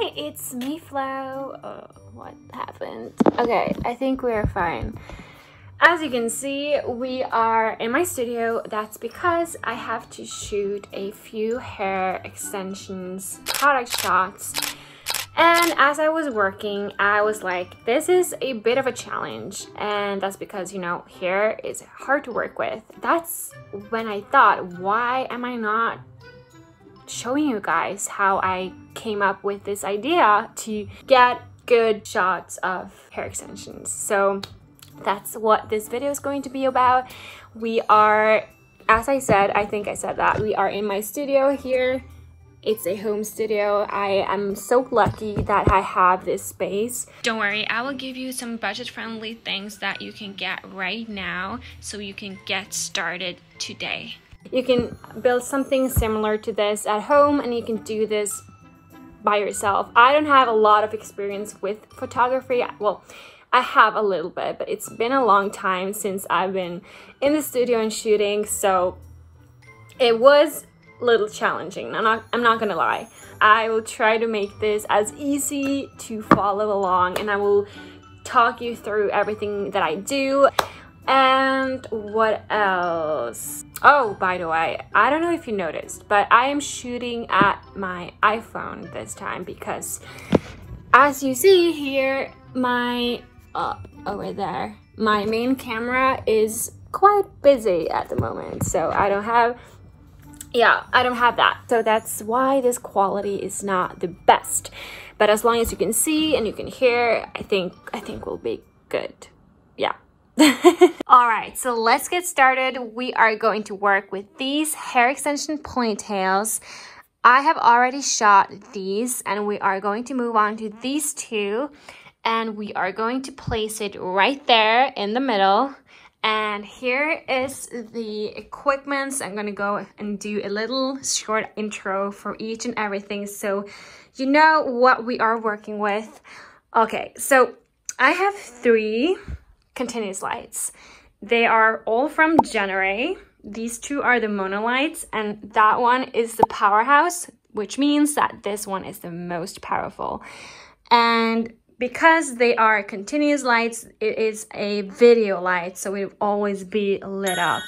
Hi, it's me, Flo. Oh, what happened? Okay, I think we're fine. As you can see, we are in my studio. That's because I have to shoot a few hair extensions product shots. And as I was working, I was like, this is a bit of a challenge. And that's because, you know, hair is hard to work with. That's when I thought, why am I not showing you guys how I came up with this idea to get good shots of hair extensions. So that's what this video is going to be about. We are, as I said, I think I said that, we are in my studio here. It's a home studio. I am so lucky that I have this space. Don't worry, I will give you some budget-friendly things that you can get right now so you can get started today. You can build something similar to this at home and you can do this by yourself. I don't have a lot of experience with photography. Well, I have a little bit, but it's been a long time since I've been in the studio and shooting, so it was a little challenging. I'm not I'm not gonna lie. I will try to make this as easy to follow along and I will talk you through everything that I do. And what else? Oh, by the way, I don't know if you noticed, but I am shooting at my iPhone this time because as you see here, my, uh, over there, my main camera is quite busy at the moment. So I don't have, yeah, I don't have that. So that's why this quality is not the best. But as long as you can see and you can hear, I think, I think we'll be good. Yeah. All right, so let's get started. We are going to work with these hair extension ponytails. I have already shot these and we are going to move on to these two and we are going to place it right there in the middle. And here is the equipment. I'm gonna go and do a little short intro for each and everything so you know what we are working with. Okay, so I have three continuous lights. They are all from Genaray. These two are the monolights and that one is the powerhouse, which means that this one is the most powerful. And because they are continuous lights, it is a video light, so it will always be lit up.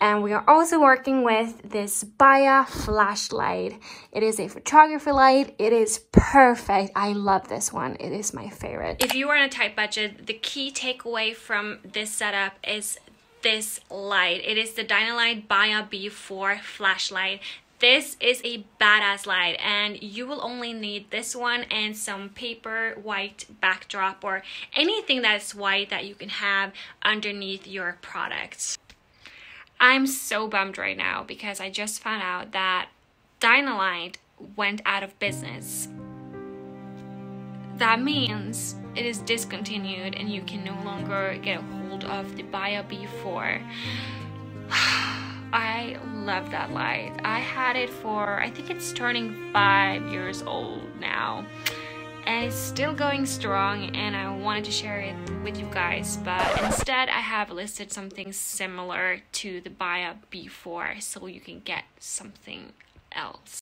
And we are also working with this Baja flashlight. It is a photography light. It is perfect. I love this one. It is my favorite. If you are on a tight budget, the key takeaway from this setup is this light. It is the Dynalite Baja B4 flashlight. This is a badass light and you will only need this one and some paper white backdrop or anything that's white that you can have underneath your products. I'm so bummed right now because I just found out that Dynalite went out of business. That means it is discontinued and you can no longer get a hold of the Baja B4. I love that light. I had it for, I think it's turning five years old now and it's still going strong and I wanted to share it with you guys but instead I have listed something similar to the Baja B4 so you can get something else.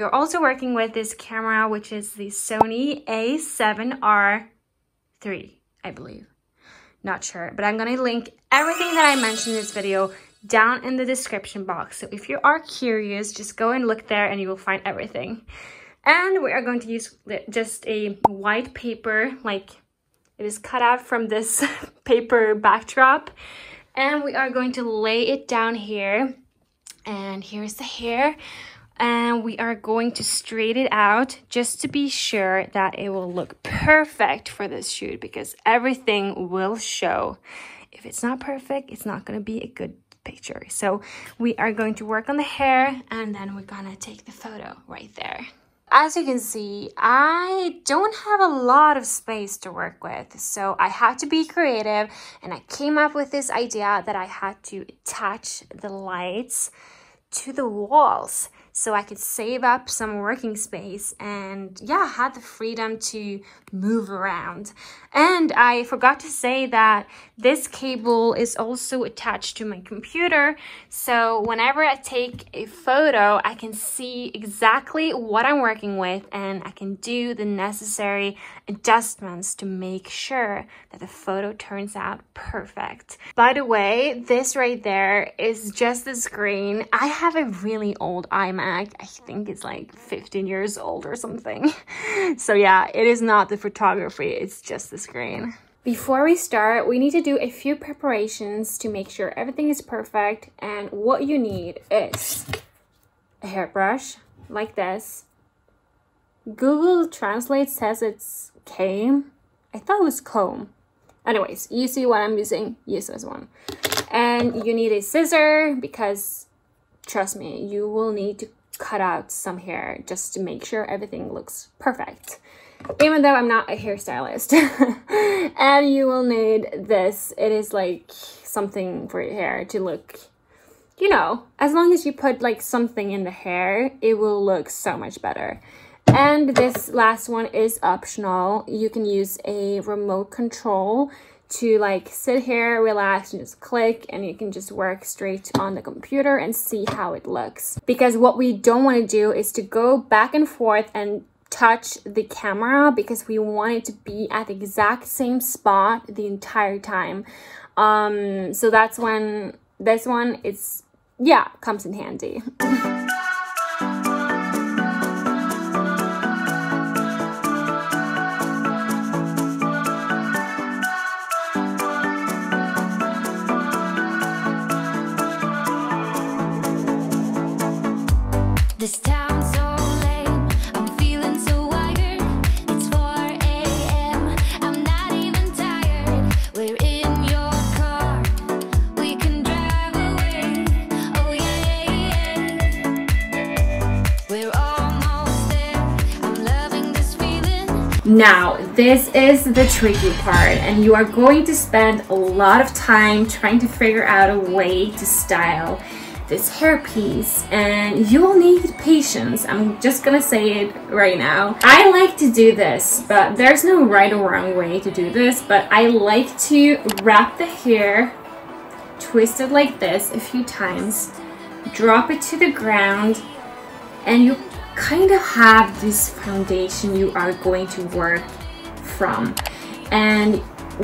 You're also working with this camera which is the Sony a7R III I believe. Not sure but I'm gonna link everything that I mentioned in this video down in the description box so if you are curious just go and look there and you will find everything. And we are going to use just a white paper, like it is cut out from this paper backdrop. And we are going to lay it down here. And here's the hair. And we are going to straighten it out just to be sure that it will look perfect for this shoot because everything will show. If it's not perfect, it's not going to be a good picture. So we are going to work on the hair and then we're to take the photo right there. As you can see, I don't have a lot of space to work with, so I had to be creative and I came up with this idea that I had to attach the lights to the walls. So I could save up some working space and yeah, had the freedom to move around. And I forgot to say that this cable is also attached to my computer. So whenever I take a photo, I can see exactly what I'm working with and I can do the necessary adjustments to make sure that the photo turns out perfect. By the way, this right there is just the screen. I have a really old iMac. I think it's like 15 years old or something. So yeah, it is not the photography, it's just the screen. Before we start, we need to do a few preparations to make sure everything is perfect. And what you need is a hairbrush like this. Google Translate says it's comb. I thought it was comb. Anyways, you see what I'm using, use this one. And you need a scissor because trust me, you will need to cut out some hair just to make sure everything looks perfect even though I'm not a hairstylist. and you will need this. It is like something for your hair to look, you know, as long as you put like something in the hair, it will look so much better. And this last one is optional. You can use a remote control to like sit here, relax, and just click, and you can just work straight on the computer and see how it looks. Because what we don't want to do is to go back and forth and touch the camera because we want it to be at the exact same spot the entire time. Um, so that's when this one is, yeah, comes in handy. Now, this is the tricky part, and you are going to spend a lot of time trying to figure out a way to style this hairpiece and you will need patience. I'm just gonna say it right now. I like to do this, but there's no right or wrong way to do this, but I like to wrap the hair, twist it like this a few times, drop it to the ground, and you kind of have this foundation you are going to work from. And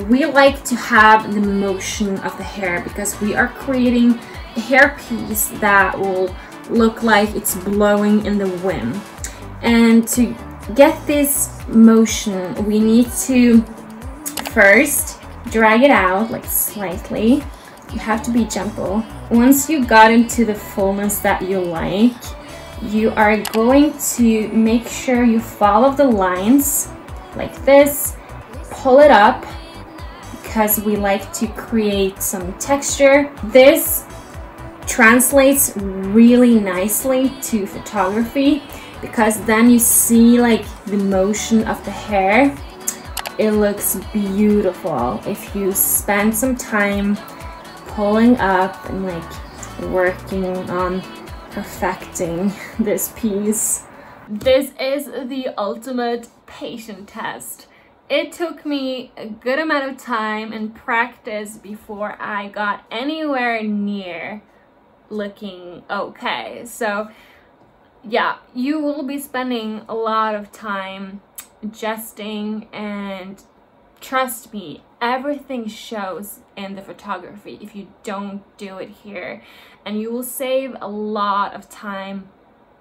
we like to have the motion of the hair because we are creating a hairpiece that will look like it's blowing in the wind. And to get this motion, we need to first drag it out like slightly. You have to be gentle. Once you got into the fullness that you like, you are going to make sure you follow the lines like this, pull it up because we like to create some texture. This translates really nicely to photography because then you see like the motion of the hair. It looks beautiful if you spend some time pulling up and like working on perfecting this piece. This is the ultimate patient test. It took me a good amount of time and practice before I got anywhere near looking okay. So yeah, you will be spending a lot of time adjusting and trust me, everything shows in the photography if you don't do it here and you will save a lot of time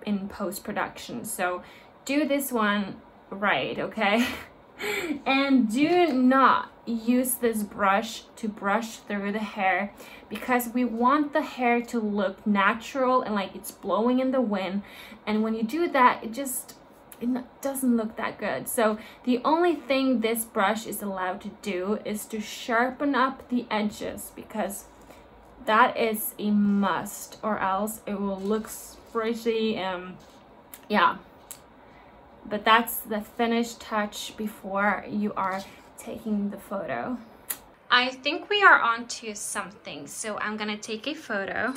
in post-production. So do this one right, okay? and do not use this brush to brush through the hair because we want the hair to look natural and like it's blowing in the wind and when you do that it just it doesn't look that good so the only thing this brush is allowed to do is to sharpen up the edges because that is a must or else it will look pretty um yeah but that's the finished touch before you are taking the photo. I think we are on to something, so I'm gonna take a photo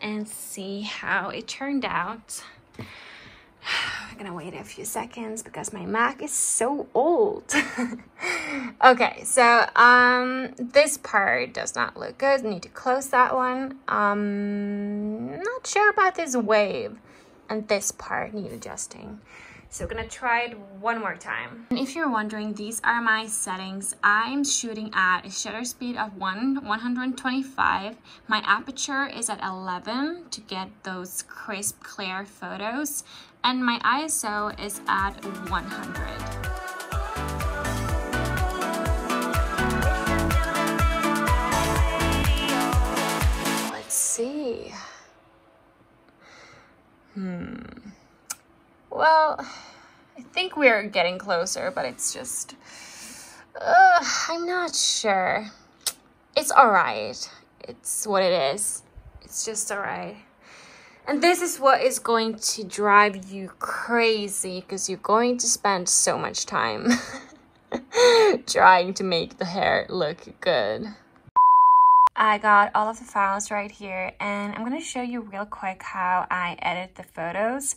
and see how it turned out. I'm gonna wait a few seconds because my Mac is so old. okay, so um, this part does not look good. Need to close that one. Um, not sure about this wave and this part need adjusting. So we're gonna try it one more time. And if you're wondering, these are my settings. I'm shooting at a shutter speed of 1 125. My aperture is at 11 to get those crisp, clear photos. And my ISO is at 100. Let's see. Hmm. Well, I think we're getting closer, but it's just. Uh, I'm not sure. It's alright. It's what it is. It's just alright. And this is what is going to drive you crazy because you're going to spend so much time trying to make the hair look good. I got all of the files right here and I'm going to show you real quick how I edit the photos.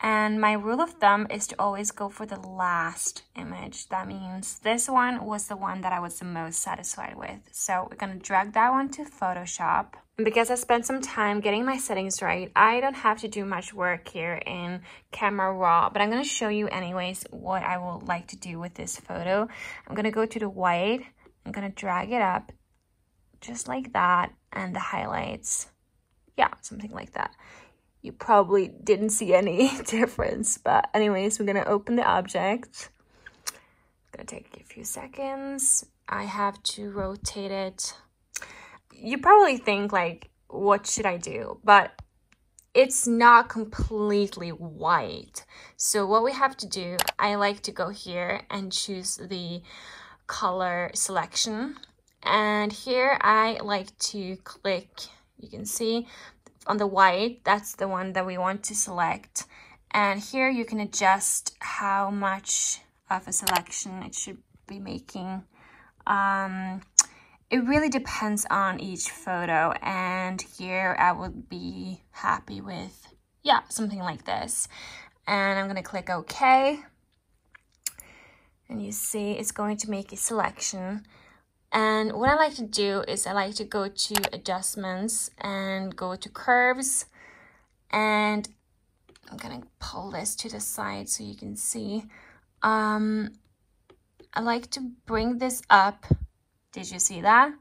And my rule of thumb is to always go for the last image. That means this one was the one that I was the most satisfied with. So we're to drag that one to Photoshop. And because I spent some time getting my settings right, I don't have to do much work here in Camera Raw, but I'm to show you anyways what I would like to do with this photo. I'm to go to the white. I'm to drag it up just like that and the highlights yeah something like that you probably didn't see any difference but anyways we're gonna open the object. Gonna take a few seconds. I have to rotate it. You probably think like what should i do? But it's not completely white. So what we have to do i like to go here and choose the color selection. And here I like to click you can see on the white that's the one that we want to select. And here you can adjust how much of a selection it should be making. Um, it really depends on each photo and here I would be happy with yeah something like this. And I'm gonna click OK. And you see it's going to make a selection and what I like to do is I like to go to adjustments and go to curves. And I'm gonna pull this to the side so you can see. Um, I like to bring this up. Did you see that?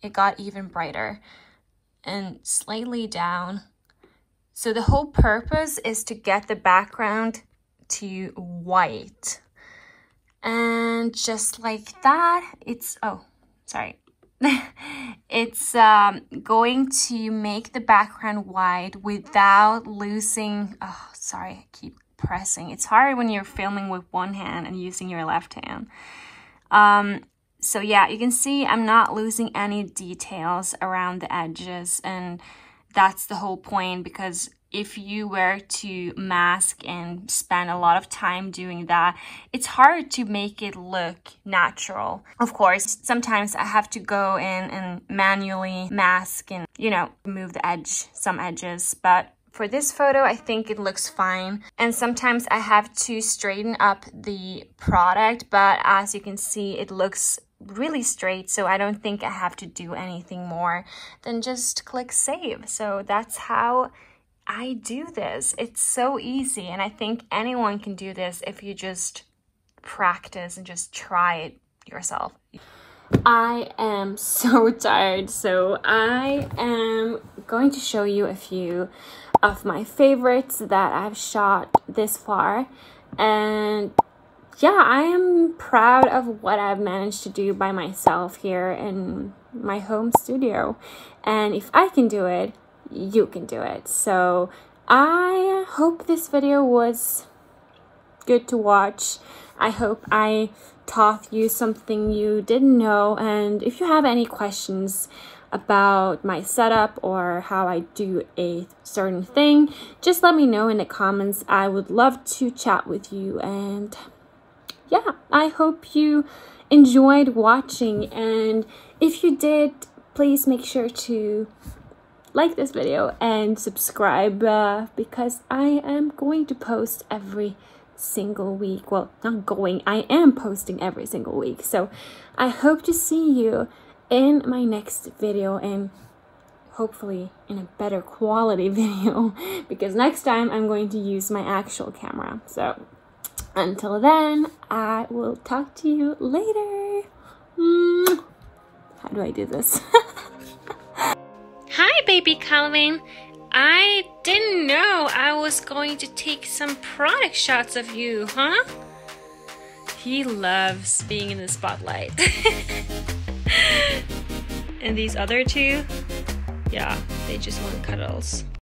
It got even brighter and slightly down. So the whole purpose is to get the background to white. And just like that, it's, oh, sorry. it's um, going to make the background white without losing, oh, sorry, I keep pressing. It's hard when you're filming with one hand and using your left hand. Um, so yeah, you can see I'm not losing any details around the edges and that's the whole point because if you were to mask and spend a lot of time doing that, it's hard to make it look natural. Of course, sometimes I have to go in and manually mask and, you know, move the edge, some edges, but for this photo, I think it looks fine. And sometimes I have to straighten up the product, but as you can see, it looks really straight so I don't think I have to do anything more than just click save so that's how I do this. It's so easy. And I think anyone can do this if you just practice and just try it yourself. I am so tired, so I am going to show you a few of my favorites that I've shot this far. And yeah, I am proud of what I've managed to do by myself here in my home studio. And if I can do it, you can do it. So I hope this video was good to watch. I hope I taught you something you didn't know. And if you have any questions about my setup or how I do a certain thing, just let me know in the comments. I would love to chat with you. And yeah, I hope you enjoyed watching. And if you did, please make sure to like this video and subscribe uh, because I am going to post every single week. Well, not going, I am posting every single week. So I hope to see you in my next video and hopefully in a better quality video because next time I'm going to use my actual camera. So until then, I will talk to you later. How do I do this? Baby Calvin. I didn't know I was going to take some product shots of you, huh? He loves being in the spotlight. and these other two, yeah, they just want cuddles.